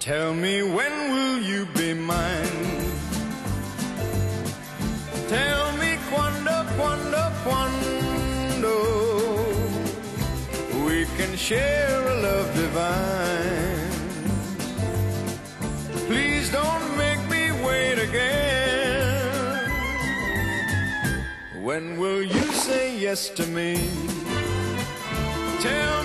Tell me when will you be mine? Tell me quando, quando, quando we can share a love divine. Please don't make me wait again. When will you say yes to me? Tell.